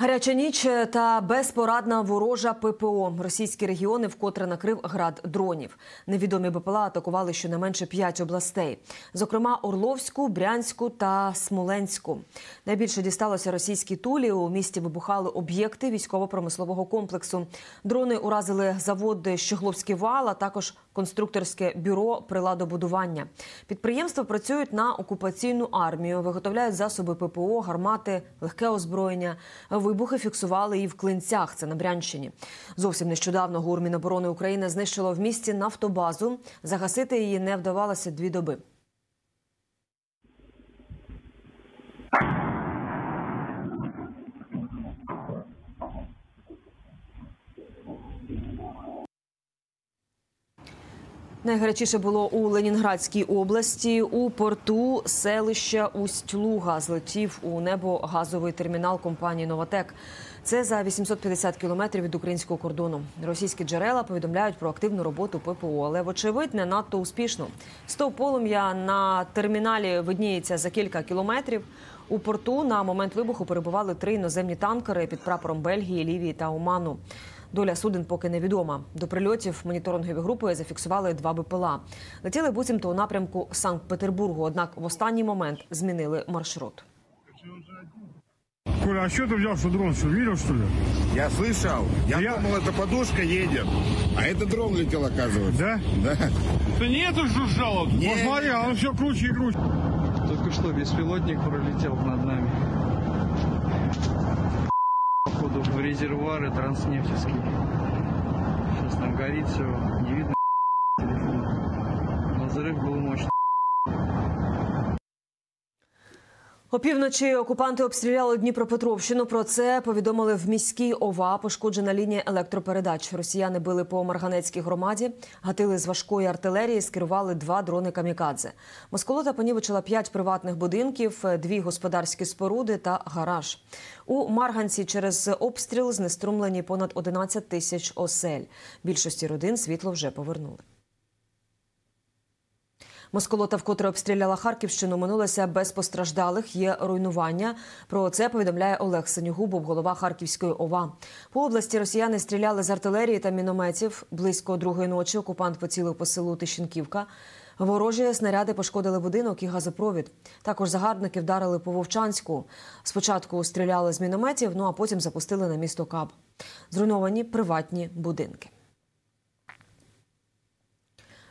Гаряча ніч та безпорадна ворожа ППО. Російські регіони вкотре накрив град дронів. Невідомі БПЛА атакували щонайменше п'ять областей, зокрема Орловську, Брянську та Смоленську. Найбільше дісталося російській тулі. У місті вибухали об'єкти військово-промислового комплексу. Дрони уразили заводи Щогловський вал, а також конструкторське бюро приладобудування. Підприємства працюють на окупаційну армію, виготовляють засоби ППО, гармати, легке озброєння. Вибухи фіксували і в клинцях. Це на Брянщині. Зовсім нещодавно ГУР Міноборони України знищило в місті нафтобазу. Загасити її не вдавалося дві доби. Найгарячіше було у Ленінградській області. У порту селища Усть-Луга злетів у небо газовий термінал компанії Новатек. Це за 850 кілометрів від українського кордону. Російські джерела повідомляють про активну роботу ППО, але вочевидь не надто успішно. Стов полум'я на терміналі видніється за кілька кілометрів. У порту на момент вибуху перебували три іноземні танкери під прапором Бельгії, Лівії та Оману. Доля суден поки невідома. До прильотів моніторингові групи зафіксували два БПЛА. Летіли буцімто у напрямку Санкт-Петербургу, однак в останній момент змінили маршрут. Коля, а что ты взял, что дрон? Что, видел, что ли? Я слышал. Я, Я- думал, это подушка едет. А это дрон летел, оказывается. Да? Да. Да нет, это жужжало. Не, Посмотри, а он все круче и круче. Только что беспилотник пролетел над нами. Походу в резервуары транснефтевский. Сейчас там горит все, не видно телефона. Но взрыв был мощный. Опівночі окупанти обстріляли Дніпропетровщину. Про це повідомили в міській ОВА. Пошкоджена лінія електропередач. Росіяни били по Марганецькій громаді, гатили з важкої артилерії, скерували два дрони камікадзе. Москолота понівечила п'ять приватних будинків, дві господарські споруди та гараж. У Марганці через обстріл знеструмлені понад 11 тисяч осель. Більшості родин світло вже повернули. Москолота вкотре обстріляла Харківщину. Минулося без постраждалих. Є руйнування. Про це повідомляє Олег Синюгубов, голова Харківської ОВА. По області росіяни стріляли з артилерії та мінометів. Близько другої ночі окупант поцілив по селу Тищенківка. Ворожі снаряди пошкодили будинок і газопровід. Також загарбники вдарили по Вовчанську. Спочатку стріляли з мінометів, ну а потім запустили на місто Каб. Зруйновані приватні будинки.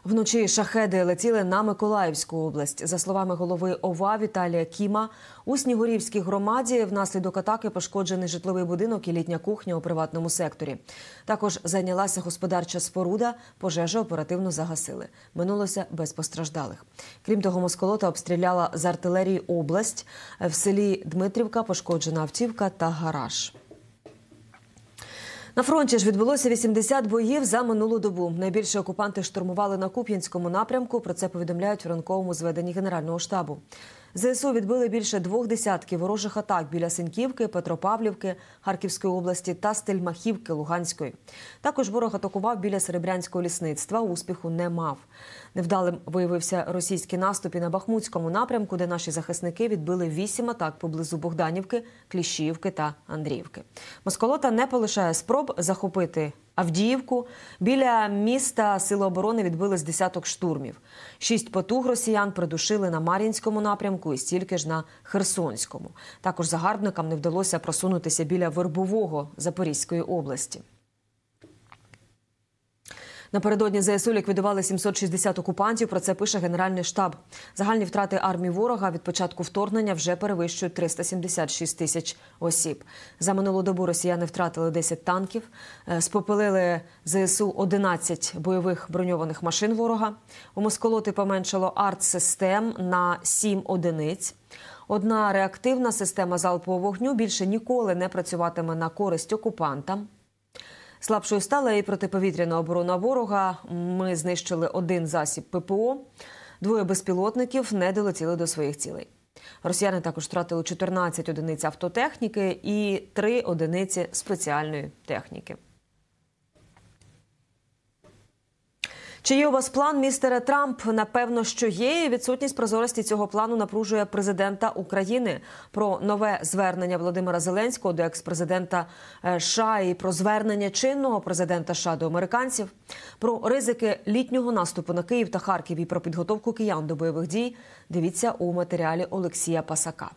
Вночі шахеди летіли на Миколаївську область. За словами голови ОВА Віталія Кіма, у Снігурівській громаді внаслідок атаки пошкоджений житловий будинок і літня кухня у приватному секторі. Також зайнялася господарча споруда, пожежу оперативно загасили. Минулося без постраждалих. Крім того, Москолота обстріляла з артилерії область. В селі Дмитрівка пошкоджена автівка та гараж. На фронті ж відбулося 80 боїв за минулу добу. Найбільше окупанти штурмували на Куп'янському напрямку. Про це повідомляють в ранковому зведенні Генерального штабу. ЗСУ відбили більше двох десятків ворожих атак біля Синьківки, Петропавлівки, Харківської області та Стельмахівки Луганської. Також ворог атакував біля Серебрянського лісництва. Успіху не мав. Невдалим виявився російський наступ і на Бахмутському напрямку, де наші захисники відбили вісім атак поблизу Богданівки, Кліщіївки та Андріївки. Москолота не полишає спроб захопити Авдіївку. Біля міста Сили оборони відбили з десяток штурмів. Шість потуг росіян придушили на Мар'їнському напрямку і стільки ж на Херсонському. Також загарбникам не вдалося просунутися біля Вербового Запорізької області. Напередодні ЗСУ ліквідували 760 окупантів. Про це пише Генеральний штаб. Загальні втрати армії ворога від початку вторгнення вже перевищують 376 тисяч осіб. За минулу добу росіяни втратили 10 танків, е, спопилили ЗСУ 11 бойових броньованих машин ворога. У Москолоти поменшало артсистем на 7 одиниць. Одна реактивна система залпового вогню більше ніколи не працюватиме на користь окупантам. Слабшою стала і протиповітряна оборона ворога. Ми знищили один засіб ППО. Двоє безпілотників не долетіли до своїх цілей. Росіяни також втратили 14 одиниць автотехніки і 3 одиниці спеціальної техніки. Чи є у вас план, містере Трамп? Напевно, що є. І Відсутність прозорості цього плану напружує президента України про нове звернення Володимира Зеленського до екс-президента е, США і про звернення чинного президента США до американців, про ризики літнього наступу на Київ та Харків і про підготовку киян до бойових дій. Дивіться у матеріалі Олексія Пасака.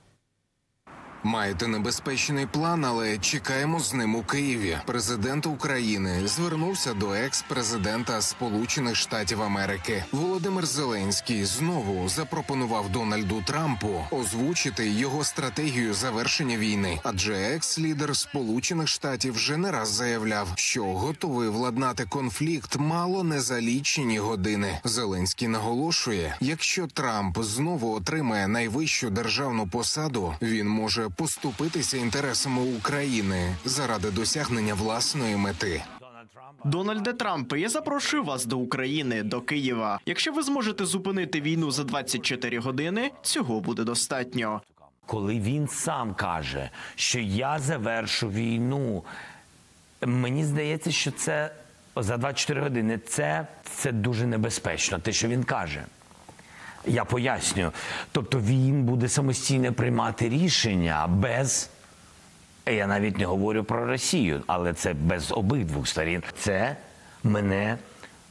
Маєте небезпечний план, але чекаємо з ним у Києві. Президент України звернувся до екс-президента Сполучених Штатів Америки. Володимир Зеленський знову запропонував Дональду Трампу озвучити його стратегію завершення війни, адже екс-лідер Сполучених Штатів вже не раз заявляв, що готовий владнати конфлікт мало не за лічені години. Зеленський наголошує, якщо Трамп знову отримає найвищу державну посаду, він може поступитися інтересами України заради досягнення власної мети. Дональде Трампе, я запрошую вас до України, до Києва. Якщо ви зможете зупинити війну за 24 години, цього буде достатньо. коли він сам каже, що я завершу війну, мені здається, що це за 24 години це, це дуже небезпечно, те, що він каже. Я поясню. Тобто він буде самостійно приймати рішення без. Я навіть не говорю про Росію, але це без обидвох сторін. Це мене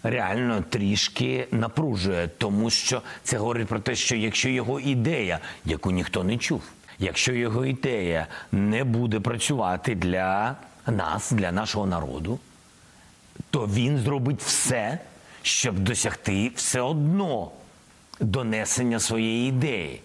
реально трішки напружує, тому що це говорить про те, що якщо його ідея, яку ніхто не чув, якщо його ідея не буде працювати для нас, для нашого народу, то він зробить все, щоб досягти все одно донесення своєї ідеї.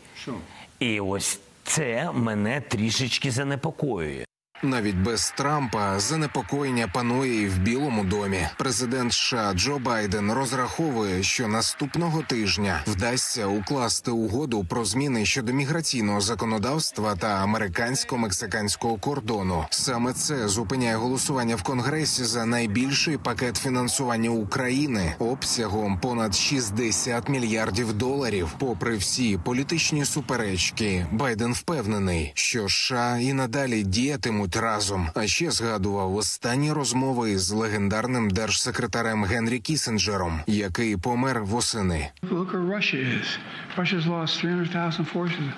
І ось це мене трішечки занепокоює. Навіть без Трампа занепокоєння панує і в Білому домі. Президент США Джо Байден розраховує, що наступного тижня вдасться укласти угоду про зміни щодо міграційного законодавства та американсько-мексиканського кордону. Саме це зупиняє голосування в Конгресі за найбільший пакет фінансування України обсягом понад 60 мільярдів доларів. Попри всі політичні суперечки, Байден впевнений, що США і надалі діятимуть разом. А ще згадував останні розмови з легендарним держсекретарем Генрі Кісенджером, який помер восени. Look where Russia is. Russia's lost 300,000 forces.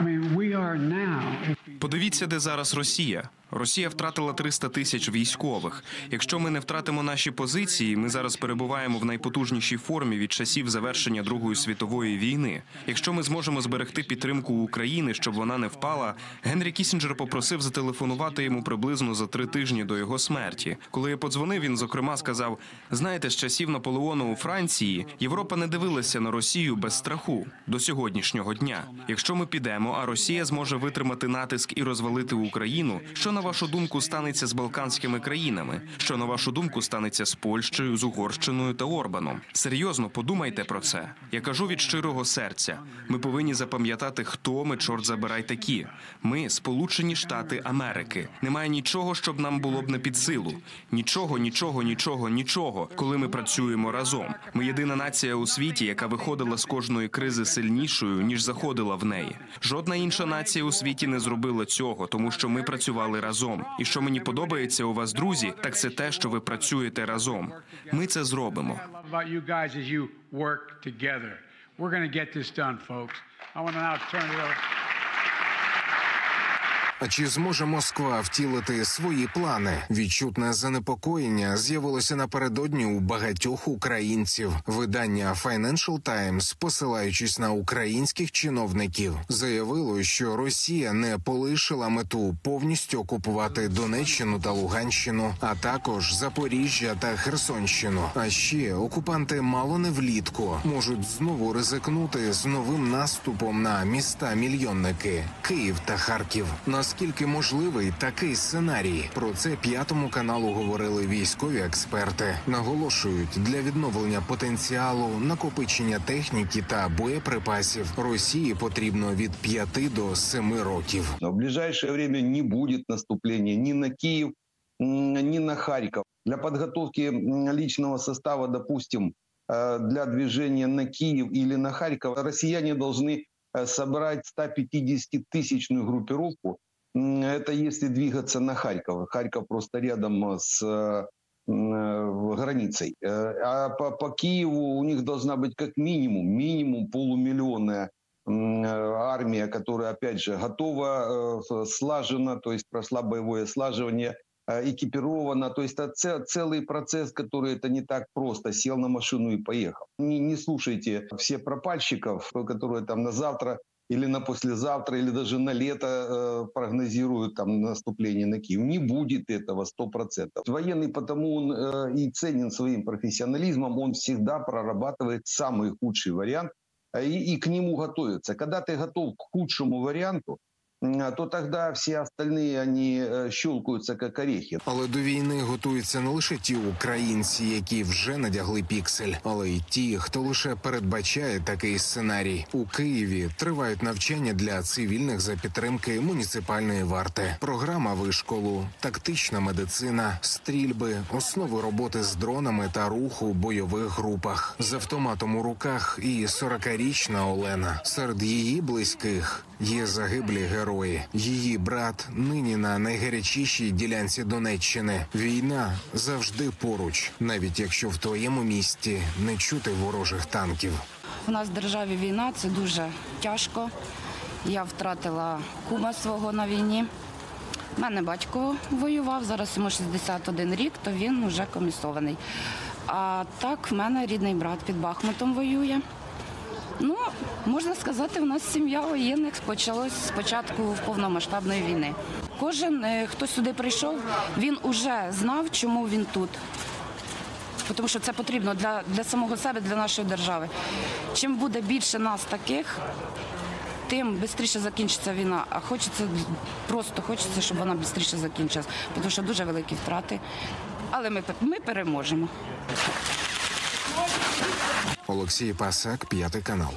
I mean, we are now. If we Подивіться, де зараз Росія. Росія втратила 300 тисяч військових. Якщо ми не втратимо наші позиції, ми зараз перебуваємо в найпотужнішій формі від часів завершення Другої світової війни. Якщо ми зможемо зберегти підтримку України, щоб вона не впала, Генрі Кісінджер попросив зателефонувати йому приблизно за три тижні до його смерті. Коли я подзвонив, він зокрема сказав: знаєте, з часів Наполеону у Франції Європа не дивилася на Росію без страху до сьогоднішнього дня. Якщо ми підемо, а Росія зможе витримати натиск і розвалити Україну, що на вашу думку станеться з Балканськими країнами? Що на вашу думку станеться з Польщею, з Угорщиною та Орбаном? Серйозно подумайте про це. Я кажу від щирого серця. Ми повинні запам'ятати, хто ми, чорт забирай такі. Ми Сполучені Штати Америки. Немає нічого, щоб нам було б не під силу. Нічого, нічого, нічого, нічого, коли ми працюємо разом. Ми єдина нація у світі, яка виходила з кожної кризи сильнішою ніж заходила в неї. Жодна інша нація у світі не зробила цього, тому що ми працювали разом. І що мені подобається у вас, друзі, так це те, що ви працюєте разом. Ми це зробимо. We're going to get this done, folks. I want to now turn it over. А чи зможе Москва втілити свої плани? Відчутне занепокоєння з'явилося напередодні у багатьох українців. Видання Financial Times, посилаючись на українських чиновників, заявило, що Росія не полишила мету повністю окупувати Донеччину та Луганщину, а також Запоріжжя та Херсонщину. А ще окупанти мало не влітку можуть знову ризикнути з новим наступом на міста мільйонники Київ та Харків Наскільки можливий такий сценарій? Про це п'ятому каналу говорили військові експерти. Наголошують для відновлення потенціалу, накопичення техніки та боєприпасів Росії потрібно від 5 до 7 років. В ближайшее время не будет наступления ни на Киев, м, ни на Харьков. Для подготовки м, личного состава, допустим, э, для движения на Киев или на Харьков, россияне должны э, собрать 150-тысячную группировку. Это если двигаться на Харьков. Харьков просто рядом с э, э, границей. Э, А по, по Киеву у них должна быть как минимум, минимум полумиллионная э, армия, которая, опять же, готова, э, слажена, то есть прошла боевое слаживание, э, экипирована. То есть это це- целый процесс, который это не так просто. Сел на машину и поехал. Не, не слушайте все пропальщиков, которые там на завтра или на послезавтра, или даже на лето э, прогнозируют там наступление на Киев. Не будет этого 100%. Военный потому он э, и ценен своим профессионализмом, он всегда прорабатывает самый худший вариант э, и, и к нему готовится. Когда ты готов к худшему варианту, то тогда все остальные, они э, щелкаются как орехи. Але до війни готуються не лише ті українці, які вже надягли піксель, але й ті, хто лише передбачає такий сценарій. У Києві тривають навчання для цивільних за підтримки муніципальної варти. Програма вишколу, тактична медицина, стрільби, основи роботи з дронами та руху у бойових групах. З автоматом у руках і 40-річна Олена. Серед її близьких є загиблі герої. Її брат нині на найгарячішій ділянці Донеччини. Війна завжди поруч, навіть якщо в твоєму місті не чути ворожих танків. У нас в державі війна, це дуже тяжко. Я втратила кума свого на війні. У мене батько воював, зараз йому 61 рік, то він вже комісований. А так, в мене рідний брат під Бахмутом воює. Ну, можна сказати, у нас сім'я воєнних почалась з початку повномасштабної війни. Кожен, е, хто сюди прийшов, він уже знав, чому він тут. Тому що це потрібно для, для самого себе, для нашої держави. Чим буде більше нас таких, тим швидше закінчиться війна. А хочеться просто хочеться, щоб вона швидше закінчилась, тому що дуже великі втрати. Але ми, ми переможемо. Олексій Пасак, п'ятий канал.